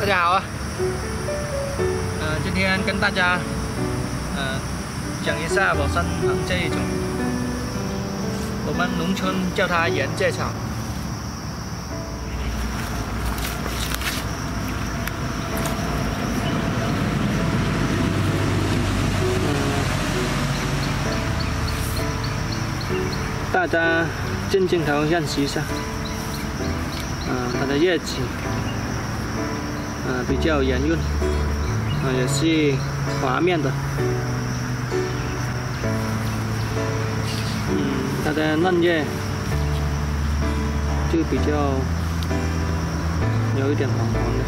大家好啊，嗯、今天跟大家，嗯、讲一下我身旁这一种，我们农村叫它盐芥草。大家静静头认识一下，嗯、它的叶子。呃，比较圆润，啊、也是滑面的。嗯，它的嫩叶就比较有一点黄黄的。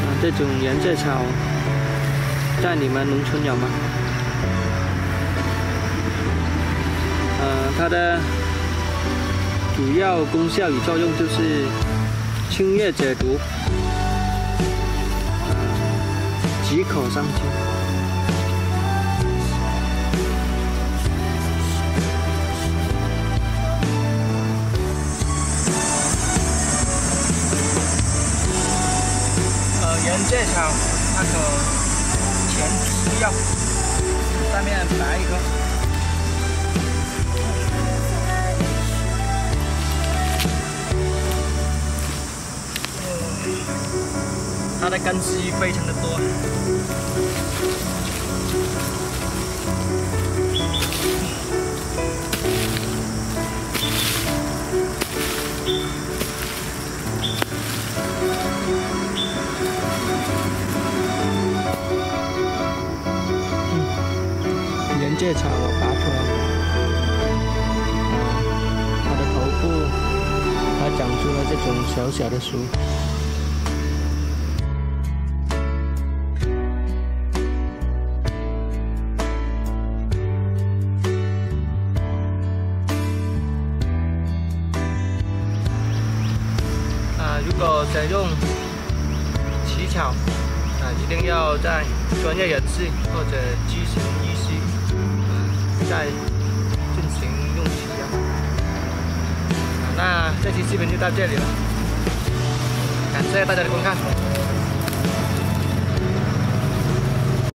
啊、这种盐芥草在你们农村有吗？呃，它的。主要功效与作用就是清热解毒、止渴伤津。呃，盐芥草那个前吃药，上面白一颗。它的根系非常的多。嗯，盐芥草我拔出来，它的头部还长出了这种小小的树。如果想用乞巧，啊，一定要在专业人士或者咨询医师，啊，再进行用乞巧。啊那这期视频就到这里了，感谢大家的观看。